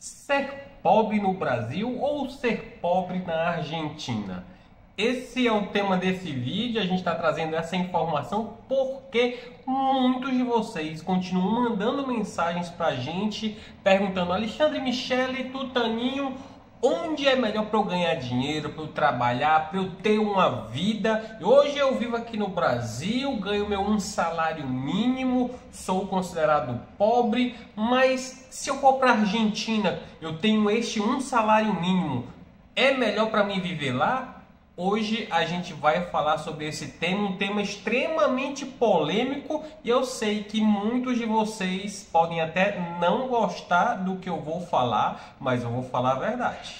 Ser pobre no Brasil ou ser pobre na Argentina? Esse é o tema desse vídeo. A gente está trazendo essa informação porque muitos de vocês continuam mandando mensagens para a gente perguntando: Alexandre, Michele, Tutaninho, onde é melhor para eu ganhar dinheiro, para eu trabalhar, para eu ter uma vida. Hoje eu vivo aqui no Brasil, ganho meu um salário mínimo, sou considerado pobre, mas se eu for para a Argentina, eu tenho este um salário mínimo, é melhor para mim viver lá? Hoje a gente vai falar sobre esse tema, um tema extremamente polêmico e eu sei que muitos de vocês podem até não gostar do que eu vou falar, mas eu vou falar a verdade.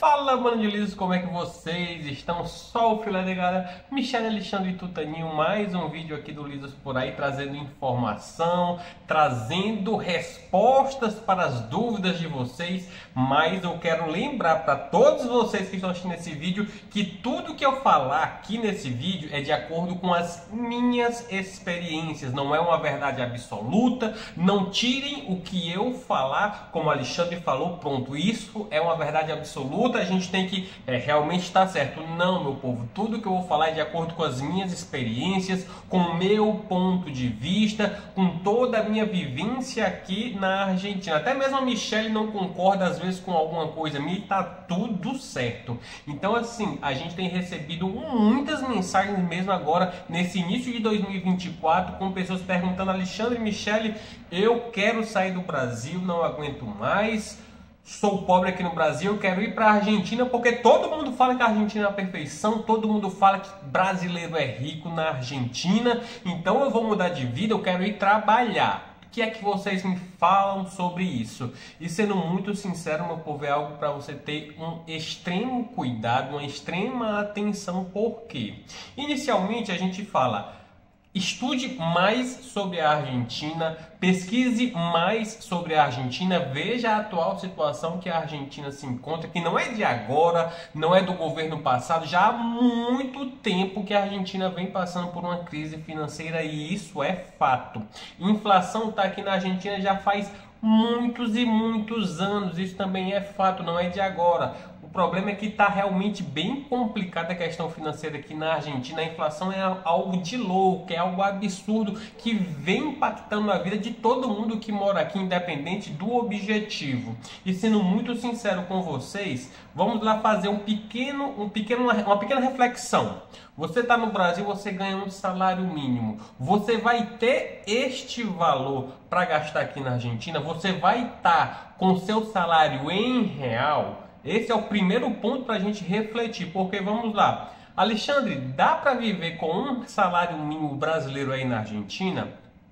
Fala, mano de lisos, como é que vocês estão? Só o filé de galera, Michele Alexandre Tutaninho, mais um vídeo aqui do Lisos por aí, trazendo informação, trazendo respostas para as dúvidas de vocês, mas eu quero lembrar para todos vocês que estão assistindo esse vídeo, que tudo que eu falar aqui nesse vídeo é de acordo com as minhas experiências, não é uma verdade absoluta, não tirem o que eu falar, como Alexandre falou, pronto, isso é uma verdade absoluta, a gente tem que é, realmente estar certo. Não, meu povo, tudo que eu vou falar é de acordo com as minhas experiências, com o meu ponto de vista, com toda a minha vivência aqui na Argentina. Até mesmo a Michelle não concorda às vezes com alguma coisa, me tá tudo certo. Então, assim, a gente tem recebido muitas mensagens mesmo agora, nesse início de 2024, com pessoas perguntando, Alexandre, Michelle, eu quero sair do Brasil, não aguento mais sou pobre aqui no Brasil, quero ir para a Argentina porque todo mundo fala que a Argentina é a perfeição, todo mundo fala que brasileiro é rico na Argentina, então eu vou mudar de vida, eu quero ir trabalhar. O que é que vocês me falam sobre isso? E sendo muito sincero, meu povo, é algo para você ter um extremo cuidado, uma extrema atenção, porque inicialmente a gente fala Estude mais sobre a Argentina, pesquise mais sobre a Argentina, veja a atual situação que a Argentina se encontra, que não é de agora, não é do governo passado, já há muito tempo que a Argentina vem passando por uma crise financeira e isso é fato. Inflação está aqui na Argentina já faz muitos e muitos anos, isso também é fato, não é de agora. O problema é que está realmente bem complicada a questão financeira aqui na Argentina. A inflação é algo de louco, é algo absurdo que vem impactando a vida de todo mundo que mora aqui, independente do objetivo. E sendo muito sincero com vocês, vamos lá fazer um pequeno, um pequeno, uma pequena reflexão. Você está no Brasil, você ganha um salário mínimo. Você vai ter este valor para gastar aqui na Argentina? Você vai estar tá com seu salário em real? Esse é o primeiro ponto para a gente refletir, porque vamos lá. Alexandre, dá para viver com um salário mínimo brasileiro aí na Argentina?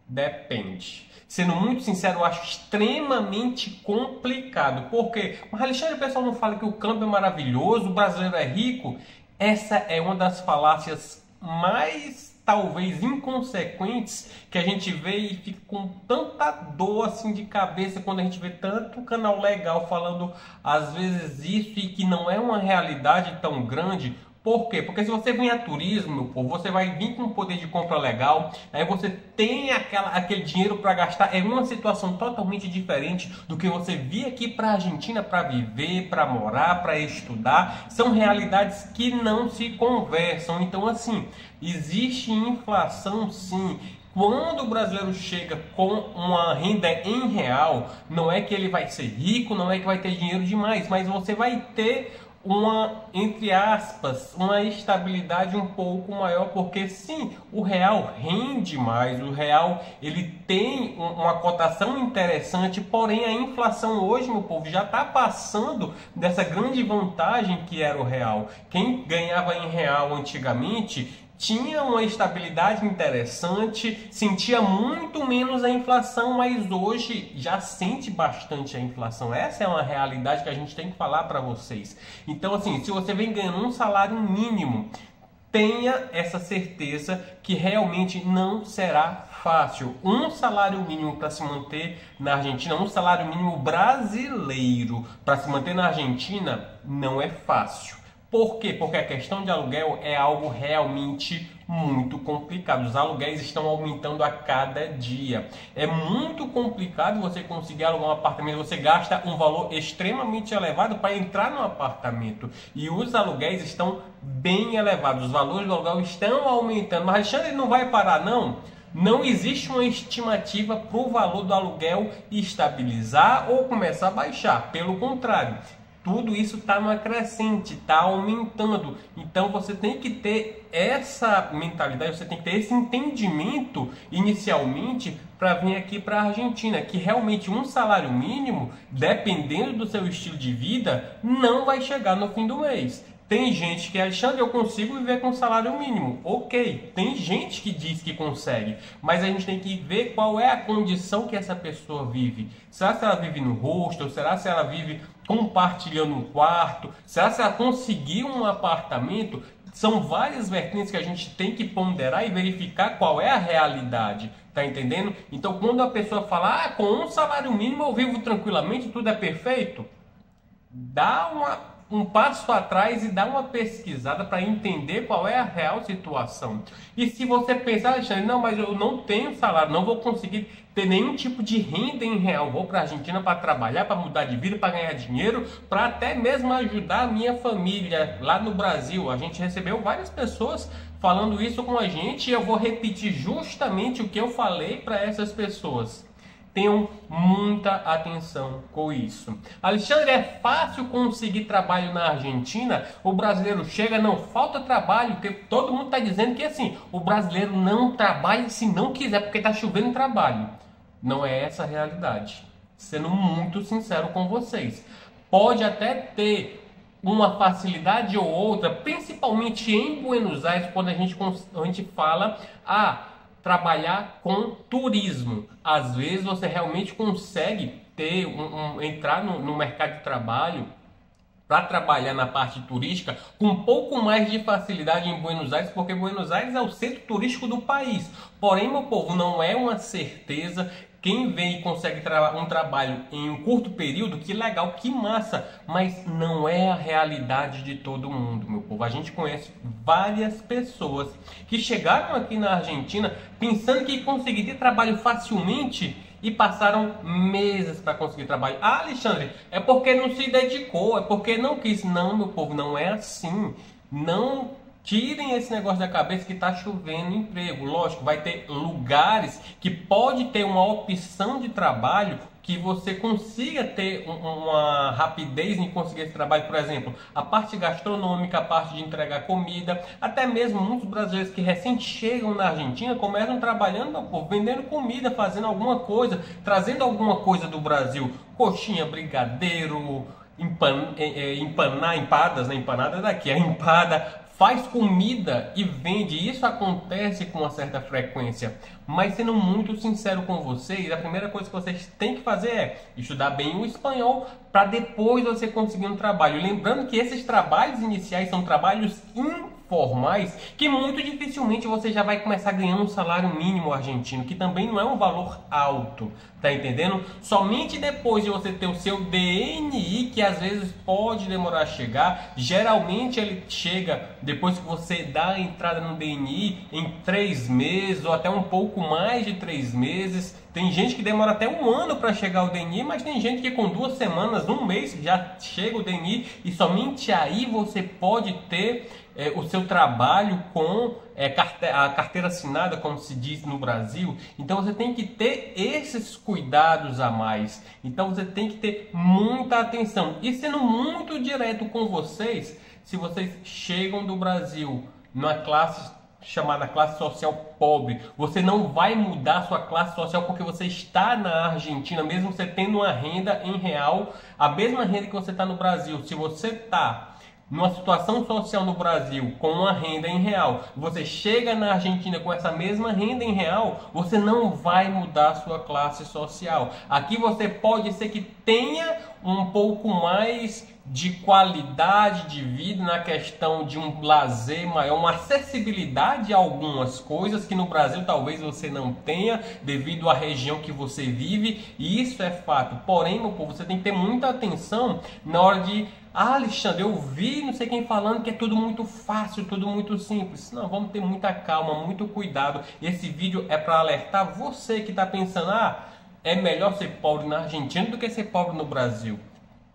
Depende. Sendo muito sincero, eu acho extremamente complicado. Porque, mas Alexandre, o pessoal não fala que o campo é maravilhoso, o brasileiro é rico. Essa é uma das falácias mais talvez inconsequentes que a gente vê e fica com tanta dor assim de cabeça quando a gente vê tanto canal legal falando às vezes isso e que não é uma realidade tão grande por quê? Porque se você vem a turismo, meu povo, você vai vir com um poder de compra legal, aí você tem aquela, aquele dinheiro para gastar. É uma situação totalmente diferente do que você vir aqui para a Argentina para viver, para morar, para estudar. São realidades que não se conversam. Então, assim, existe inflação sim. Quando o brasileiro chega com uma renda em real, não é que ele vai ser rico, não é que vai ter dinheiro demais, mas você vai ter uma, entre aspas, uma estabilidade um pouco maior, porque sim, o real rende mais, o real ele tem uma cotação interessante, porém a inflação hoje, meu povo, já está passando dessa grande vantagem que era o real. Quem ganhava em real antigamente tinha uma estabilidade interessante, sentia muito menos a inflação, mas hoje já sente bastante a inflação. Essa é uma realidade que a gente tem que falar para vocês. Então, assim, se você vem ganhando um salário mínimo, tenha essa certeza que realmente não será fácil. Um salário mínimo para se manter na Argentina, um salário mínimo brasileiro para se manter na Argentina, não é fácil. Por quê? Porque a questão de aluguel é algo realmente muito complicado. Os aluguéis estão aumentando a cada dia. É muito complicado você conseguir alugar um apartamento. Você gasta um valor extremamente elevado para entrar no apartamento. E os aluguéis estão bem elevados. Os valores do aluguel estão aumentando. Mas Alexandre não vai parar, não? Não existe uma estimativa para o valor do aluguel estabilizar ou começar a baixar. Pelo contrário, tudo isso está no crescente, está aumentando. Então você tem que ter essa mentalidade, você tem que ter esse entendimento inicialmente para vir aqui para a Argentina, que realmente um salário mínimo, dependendo do seu estilo de vida, não vai chegar no fim do mês. Tem gente que, Alexandre, eu consigo viver com salário mínimo. Ok, tem gente que diz que consegue, mas a gente tem que ver qual é a condição que essa pessoa vive. Será que ela vive no hostel? Será se ela vive compartilhando um quarto? Será se ela conseguiu um apartamento? São várias vertentes que a gente tem que ponderar e verificar qual é a realidade. Tá entendendo? Então, quando a pessoa fala, ah, com um salário mínimo eu vivo tranquilamente, tudo é perfeito, dá uma um passo atrás e dar uma pesquisada para entender qual é a real situação. E se você pensar, Alexandre, não, mas eu não tenho salário, não vou conseguir ter nenhum tipo de renda em real, vou para a Argentina para trabalhar, para mudar de vida, para ganhar dinheiro, para até mesmo ajudar a minha família lá no Brasil. A gente recebeu várias pessoas falando isso com a gente e eu vou repetir justamente o que eu falei para essas pessoas. Tenham muita atenção com isso. Alexandre, é fácil conseguir trabalho na Argentina? O brasileiro chega, não falta trabalho, porque todo mundo está dizendo que assim, o brasileiro não trabalha se não quiser, porque está chovendo trabalho. Não é essa a realidade. Sendo muito sincero com vocês. Pode até ter uma facilidade ou outra, principalmente em Buenos Aires, quando a gente, a gente fala, ah, trabalhar com turismo. Às vezes você realmente consegue ter um, um entrar no, no mercado de trabalho para trabalhar na parte turística com um pouco mais de facilidade em Buenos Aires, porque Buenos Aires é o centro turístico do país. Porém, meu povo, não é uma certeza quem vem e consegue tra um trabalho em um curto período, que legal, que massa, mas não é a realidade de todo mundo, meu povo. A gente conhece várias pessoas que chegaram aqui na Argentina pensando que conseguiria trabalho facilmente e passaram meses para conseguir trabalho. Ah, Alexandre, é porque não se dedicou, é porque não quis. Não, meu povo, não é assim. Não Tirem esse negócio da cabeça que está chovendo emprego. Lógico, vai ter lugares que pode ter uma opção de trabalho que você consiga ter uma rapidez em conseguir esse trabalho, por exemplo, a parte gastronômica, a parte de entregar comida, até mesmo muitos brasileiros que recém chegam na Argentina começam trabalhando, pô, vendendo comida, fazendo alguma coisa, trazendo alguma coisa do Brasil, coxinha, brigadeiro, empan, é, é, empanar, empadas, né? Empanada daqui, a empada, faz comida e vende. Isso acontece com uma certa frequência. Mas sendo muito sincero com vocês, a primeira coisa que vocês têm que fazer é estudar bem o espanhol para depois você conseguir um trabalho. Lembrando que esses trabalhos iniciais são trabalhos informais que muito dificilmente você já vai começar ganhando um salário mínimo argentino, que também não é um valor alto, tá entendendo? Somente depois de você ter o seu DNI, que às vezes pode demorar a chegar, geralmente ele chega depois que você dá a entrada no DNI em três meses ou até um pouco mais de três meses. Tem gente que demora até um ano para chegar ao DNI, mas tem gente que com duas semanas, um mês já chega o DNI e somente aí você pode ter é, o seu trabalho com é, a carteira assinada, como se diz no Brasil. Então você tem que ter esses cuidados a mais. Então você tem que ter muita atenção. E sendo muito direto com vocês, se vocês chegam do Brasil numa classe chamada classe social pobre. Você não vai mudar sua classe social porque você está na Argentina, mesmo você tendo uma renda em real, a mesma renda que você está no Brasil. Se você está numa situação social no Brasil com uma renda em real, você chega na Argentina com essa mesma renda em real, você não vai mudar sua classe social. Aqui você pode ser que tenha um pouco mais de qualidade de vida, na questão de um lazer maior, uma acessibilidade a algumas coisas que no Brasil talvez você não tenha devido à região que você vive, e isso é fato. Porém, meu povo, você tem que ter muita atenção na hora de ah, Alexandre, eu vi não sei quem falando que é tudo muito fácil, tudo muito simples. Não, vamos ter muita calma, muito cuidado. Esse vídeo é para alertar você que está pensando, ah, é melhor ser pobre na Argentina do que ser pobre no Brasil.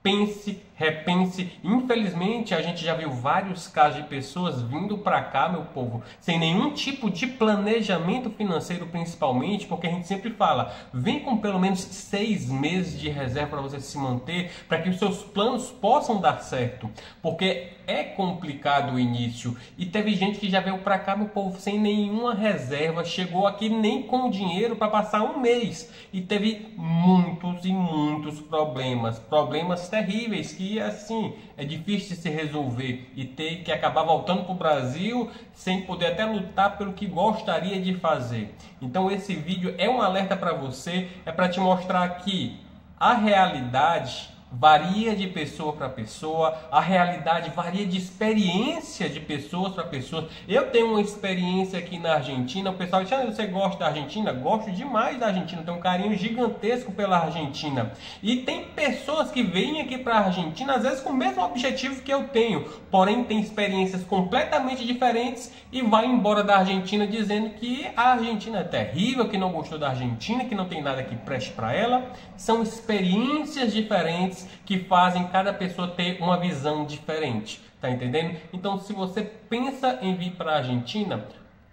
Pense repense. Infelizmente, a gente já viu vários casos de pessoas vindo para cá, meu povo, sem nenhum tipo de planejamento financeiro, principalmente, porque a gente sempre fala: vem com pelo menos seis meses de reserva para você se manter, para que os seus planos possam dar certo, porque é complicado o início. E teve gente que já veio para cá, meu povo, sem nenhuma reserva, chegou aqui nem com dinheiro para passar um mês e teve muitos e muitos problemas, problemas terríveis que assim é difícil de se resolver e ter que acabar voltando para o Brasil sem poder até lutar pelo que gostaria de fazer. Então esse vídeo é um alerta para você, é para te mostrar que a realidade varia de pessoa para pessoa, a realidade varia de experiência de pessoas para pessoas. Eu tenho uma experiência aqui na Argentina, o pessoal diz: ah, você gosta da Argentina? Gosto demais da Argentina, tenho um carinho gigantesco pela Argentina. E tem pessoas que vêm aqui para a Argentina, às vezes com o mesmo objetivo que eu tenho, porém tem experiências completamente diferentes e vai embora da Argentina dizendo que a Argentina é terrível, que não gostou da Argentina, que não tem nada que preste para ela. São experiências diferentes que fazem cada pessoa ter uma visão diferente. Tá entendendo? Então, se você pensa em vir para a Argentina,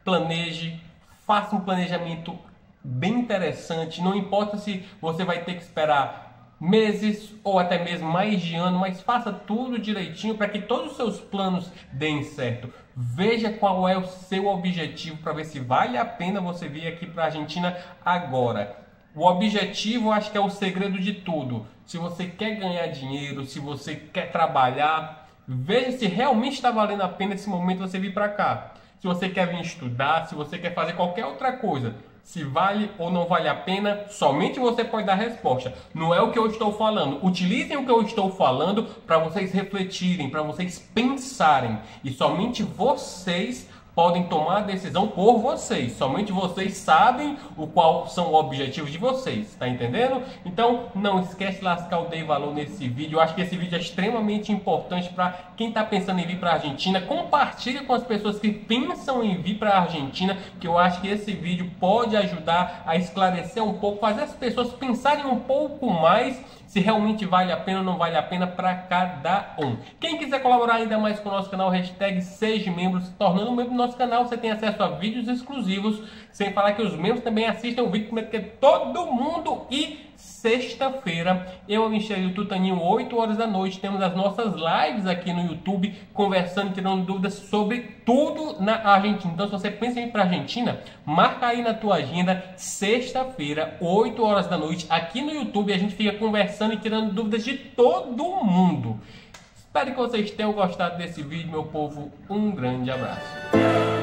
planeje, faça um planejamento bem interessante. Não importa se você vai ter que esperar meses ou até mesmo mais de ano, mas faça tudo direitinho para que todos os seus planos deem certo. Veja qual é o seu objetivo para ver se vale a pena você vir aqui para a Argentina agora. O objetivo, acho que é o segredo de tudo. Se você quer ganhar dinheiro, se você quer trabalhar, veja se realmente está valendo a pena esse momento você vir para cá. Se você quer vir estudar, se você quer fazer qualquer outra coisa, se vale ou não vale a pena, somente você pode dar resposta. Não é o que eu estou falando. Utilizem o que eu estou falando para vocês refletirem, para vocês pensarem. E somente vocês podem tomar a decisão por vocês. Somente vocês sabem o qual são os objetivos de vocês, tá entendendo? Então não esquece de lascar o Dei Valor nesse vídeo. Eu acho que esse vídeo é extremamente importante para quem está pensando em vir para a Argentina. Compartilhe com as pessoas que pensam em vir para a Argentina, que eu acho que esse vídeo pode ajudar a esclarecer um pouco, fazer as pessoas pensarem um pouco mais se realmente vale a pena ou não vale a pena para cada um. Quem quiser colaborar ainda mais com o nosso canal, hashtag seja membro, se tornando membro do nosso canal, você tem acesso a vídeos exclusivos, sem falar que os membros também assistem o vídeo que todo mundo e sexta-feira, eu Michelle Tutaninho, 8 horas da noite, temos as nossas lives aqui no YouTube, conversando e tirando dúvidas sobre tudo na Argentina. Então, se você pensa em ir para a Argentina, marca aí na tua agenda, sexta-feira, 8 horas da noite, aqui no YouTube, a gente fica conversando e tirando dúvidas de todo mundo. Espero que vocês tenham gostado desse vídeo, meu povo. Um grande abraço.